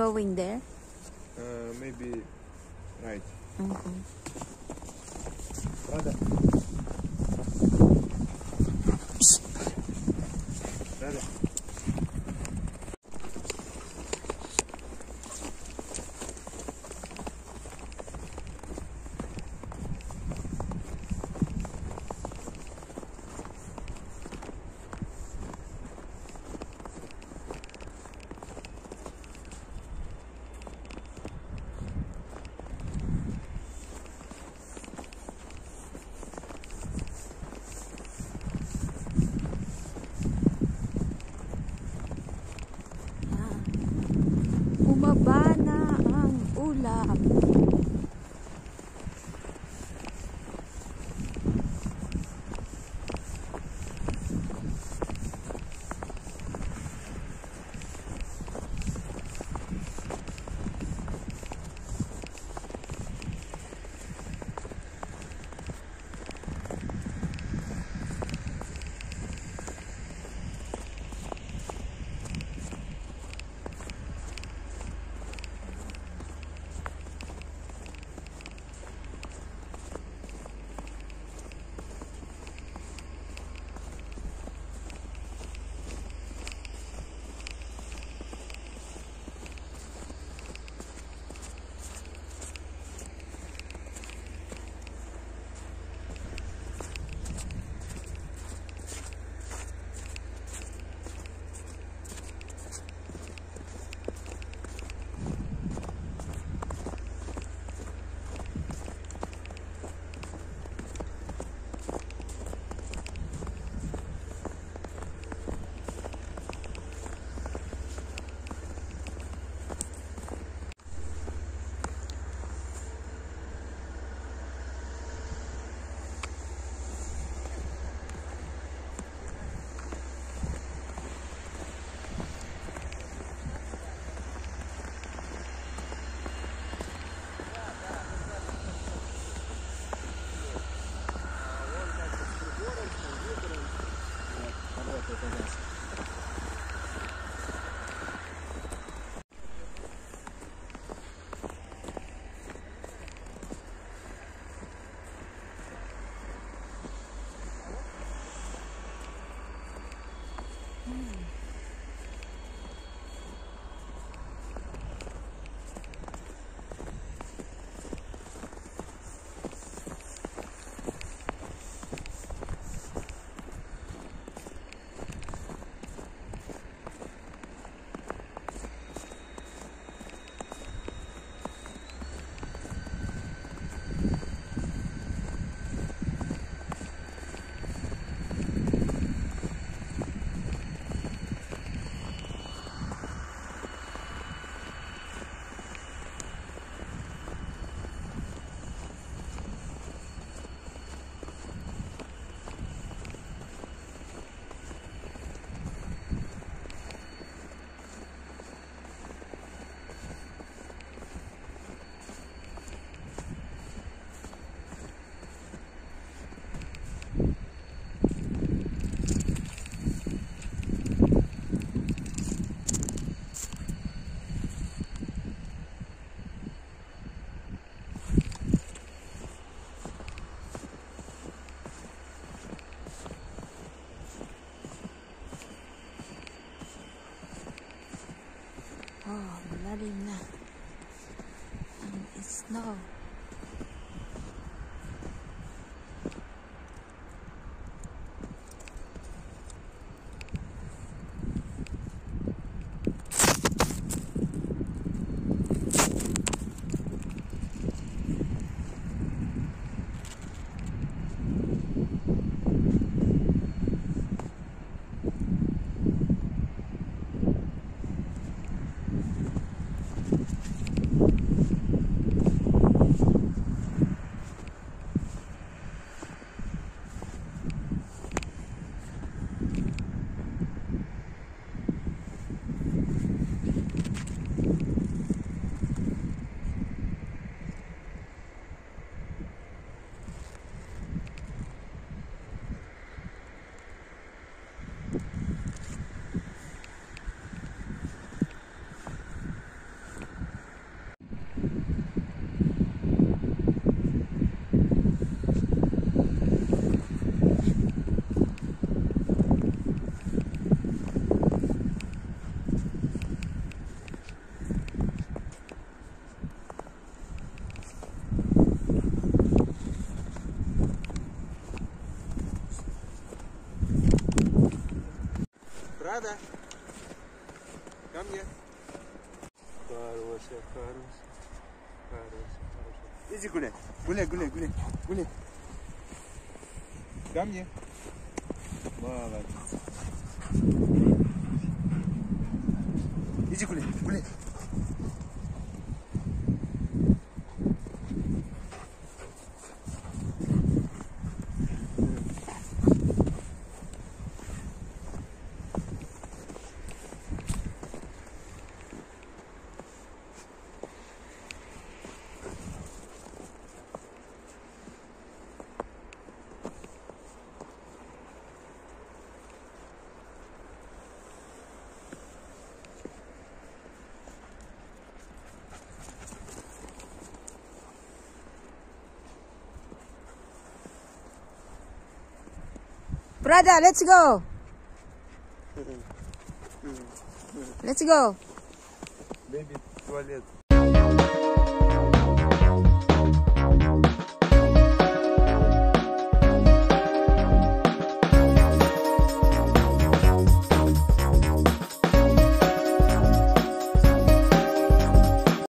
Going there? Uh, maybe right. Mhm. Brother. ulam. No. Рада? Ко мне. Хорошая, хорошая. Хорошая, хорошая. Иди гуляй. Гуляй, гуляй, гуляй. Гуляй. Ко мне. Молодец. Иди гуляй, гуляй. Brother, let's go. Mm-hmm. Mm-hmm. Let's go. Baby, toilet.